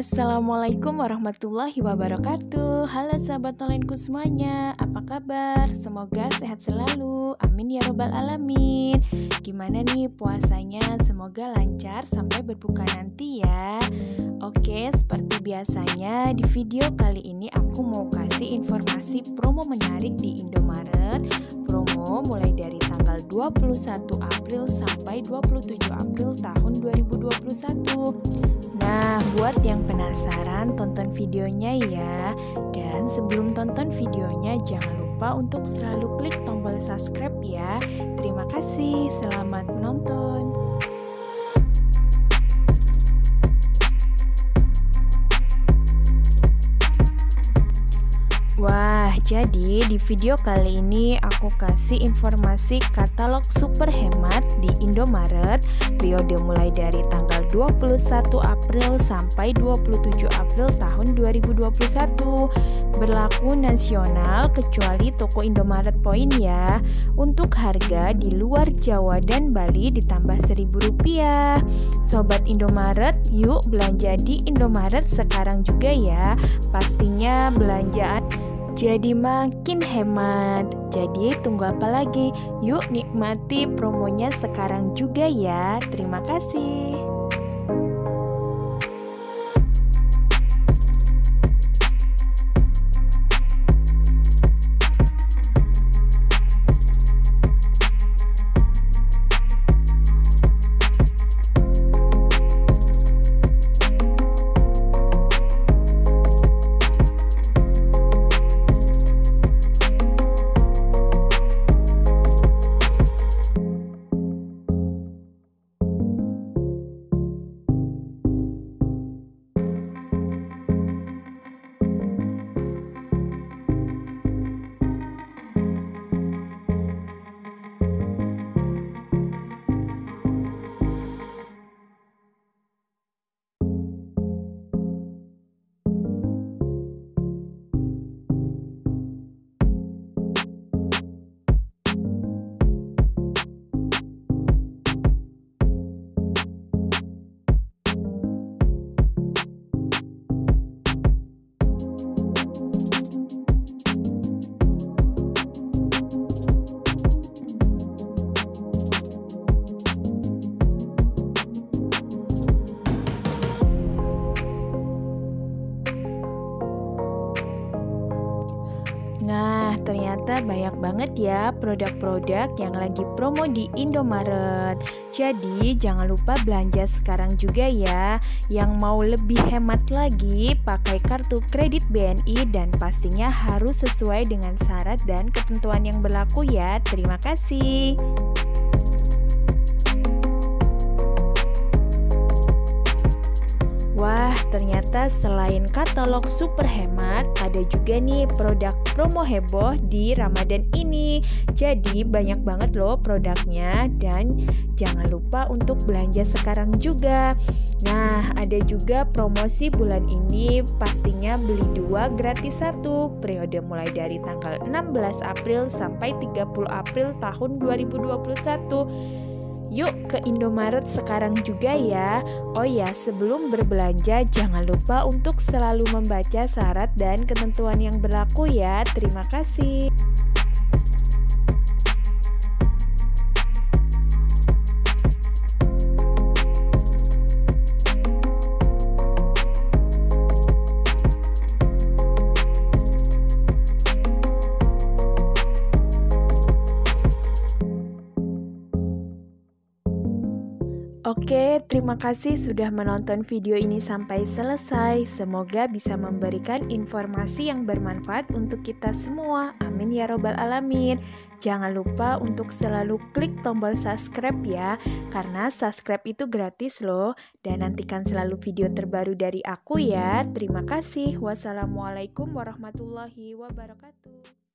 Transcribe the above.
Assalamualaikum warahmatullahi wabarakatuh. Halo sahabat nolinku semuanya Apa kabar? Semoga sehat selalu. Amin ya robbal alamin. Gimana nih puasanya? Semoga lancar sampai berbuka nanti ya. Oke, seperti biasanya di video kali ini aku mau kasih informasi promo menarik di Indomaret. Promo mulai dari tanggal 21 April sampai 27 April tahun 2021 Nah, buat yang penasaran, tonton videonya ya. Dan sebelum tonton videonya, jangan lupa untuk selalu klik tombol subscribe ya. Terima kasih, selamat menonton. Wah, jadi di video kali ini aku kasih informasi katalog super hemat di Indomaret. Periode mulai dari tanggal 21 April sampai 27 April tahun 2021 berlaku nasional kecuali toko Indomaret Poin ya. Untuk harga di luar Jawa dan Bali ditambah Rp1.000 Sobat Indomaret yuk belanja di Indomaret sekarang juga ya. Pastinya belanjaan jadi makin hemat. Jadi tunggu apa lagi? Yuk nikmati promonya sekarang juga ya. Terima kasih. Nah, ternyata banyak banget ya produk-produk yang lagi promo di Indomaret. Jadi, jangan lupa belanja sekarang juga ya. Yang mau lebih hemat lagi, pakai kartu kredit BNI dan pastinya harus sesuai dengan syarat dan ketentuan yang berlaku ya. Terima kasih. Ternyata selain katalog super hemat, ada juga nih produk promo heboh di Ramadan ini. Jadi banyak banget loh produknya dan jangan lupa untuk belanja sekarang juga. Nah, ada juga promosi bulan ini pastinya beli dua gratis satu periode mulai dari tanggal 16 April sampai 30 April tahun 2021. Yuk ke Indomaret sekarang juga ya. Oh ya, sebelum berbelanja jangan lupa untuk selalu membaca syarat dan ketentuan yang berlaku ya. Terima kasih. Oke, terima kasih sudah menonton video ini sampai selesai. Semoga bisa memberikan informasi yang bermanfaat untuk kita semua. Amin ya Robbal 'Alamin. Jangan lupa untuk selalu klik tombol subscribe ya, karena subscribe itu gratis loh. Dan nantikan selalu video terbaru dari aku ya. Terima kasih. Wassalamualaikum warahmatullahi wabarakatuh.